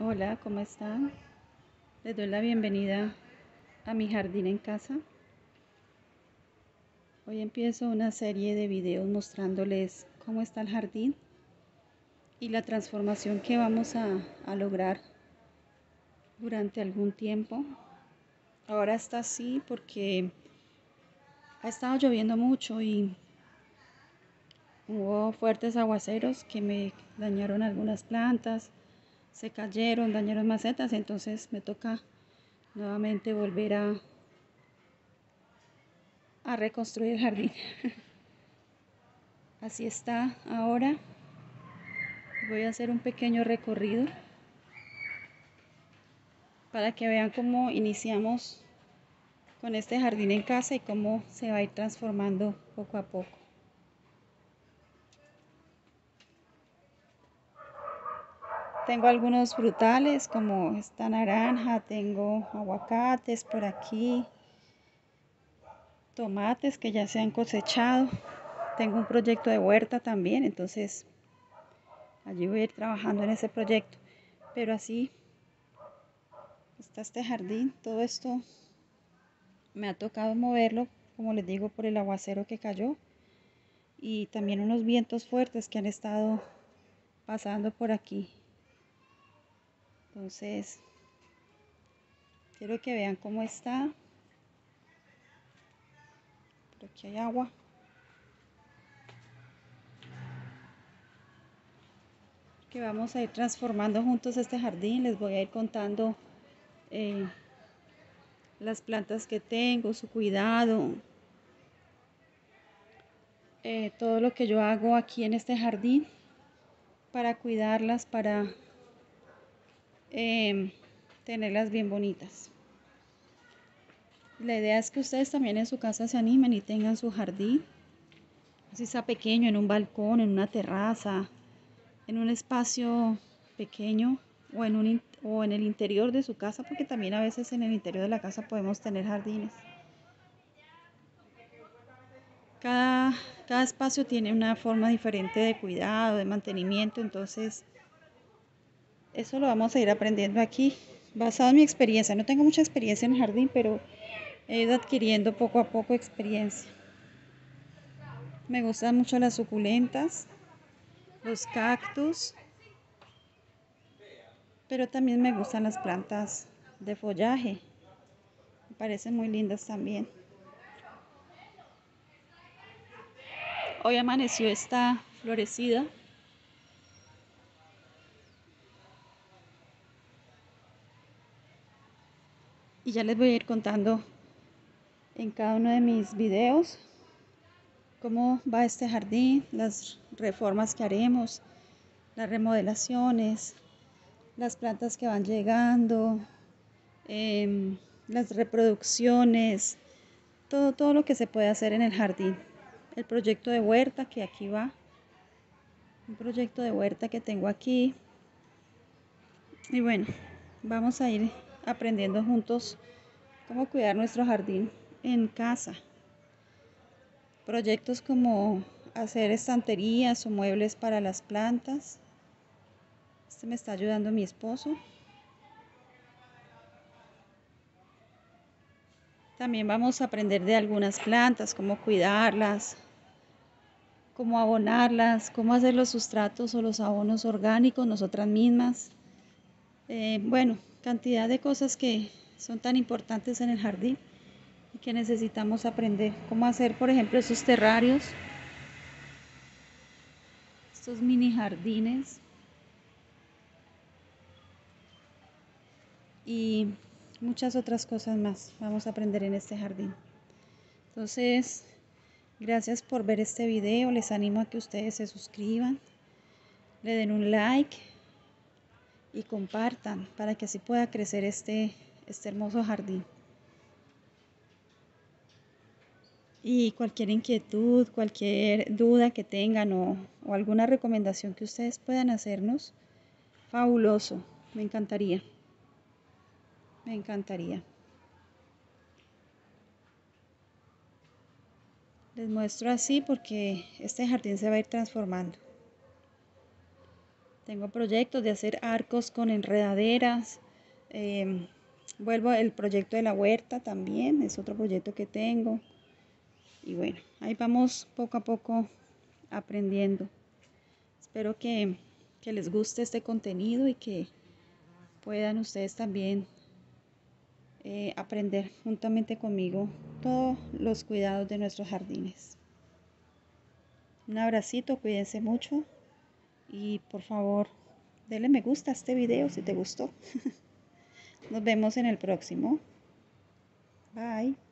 Hola, ¿cómo están? Les doy la bienvenida a mi jardín en casa. Hoy empiezo una serie de videos mostrándoles cómo está el jardín y la transformación que vamos a, a lograr durante algún tiempo. Ahora está así porque ha estado lloviendo mucho y hubo fuertes aguaceros que me dañaron algunas plantas se cayeron, dañaron macetas, entonces me toca nuevamente volver a, a reconstruir el jardín. Así está ahora. Voy a hacer un pequeño recorrido para que vean cómo iniciamos con este jardín en casa y cómo se va a ir transformando poco a poco. Tengo algunos frutales como esta naranja, tengo aguacates por aquí, tomates que ya se han cosechado. Tengo un proyecto de huerta también, entonces allí voy a ir trabajando en ese proyecto. Pero así está este jardín, todo esto me ha tocado moverlo, como les digo, por el aguacero que cayó y también unos vientos fuertes que han estado pasando por aquí. Entonces, quiero que vean cómo está. Por aquí hay agua. Que vamos a ir transformando juntos este jardín. Les voy a ir contando eh, las plantas que tengo, su cuidado, eh, todo lo que yo hago aquí en este jardín para cuidarlas, para Em, tenerlas bien bonitas. La idea es que ustedes también en su casa se animen y tengan su jardín, si sea pequeño, en un balcón, en una terraza, en un espacio pequeño o en, un, o en el interior de su casa, porque también a veces en el interior de la casa podemos tener jardines. Cada, cada espacio tiene una forma diferente de cuidado, de mantenimiento, entonces eso lo vamos a ir aprendiendo aquí, basado en mi experiencia. No tengo mucha experiencia en el jardín, pero he ido adquiriendo poco a poco experiencia. Me gustan mucho las suculentas, los cactus, pero también me gustan las plantas de follaje. Me parecen muy lindas también. Hoy amaneció esta florecida y ya les voy a ir contando en cada uno de mis videos cómo va este jardín, las reformas que haremos, las remodelaciones, las plantas que van llegando, em, las reproducciones, todo, todo lo que se puede hacer en el jardín. El proyecto de huerta que aquí va, un proyecto de huerta que tengo aquí. Y bueno, vamos a ir aprendiendo juntos cómo cuidar nuestro jardín en casa. Proyectos como hacer estanterías o muebles para las plantas. Este me está ayudando mi esposo. También vamos a aprender de algunas plantas, cómo cuidarlas, cómo abonarlas, cómo hacer los sustratos o los abonos orgánicos nosotras mismas. Eh, bueno, cantidad de cosas que son tan importantes en el jardín y que necesitamos aprender. Cómo hacer, por ejemplo, esos terrarios, estos mini jardines. Y muchas otras cosas más vamos a aprender en este jardín. Entonces, gracias por ver este video. Les animo a que ustedes se suscriban, le den un like y compartan para que así pueda crecer este, este hermoso jardín. Y cualquier inquietud, cualquier duda que tengan o, o alguna recomendación que ustedes puedan hacernos, fabuloso, me encantaría. Me encantaría. Les muestro así porque este jardín se va a ir transformando. Tengo proyectos de hacer arcos con enredaderas. Em, vuelvo al proyecto de la huerta también, es otro proyecto que tengo. Y bueno, ahí vamos poco a poco aprendiendo. Espero que, que les guste este contenido y que puedan ustedes también eh, aprender juntamente conmigo todos los cuidados de nuestros jardines. Un abracito, cuídense mucho y por favor denle me gusta a este video si te gustó. Nos vemos en el próximo. Bye.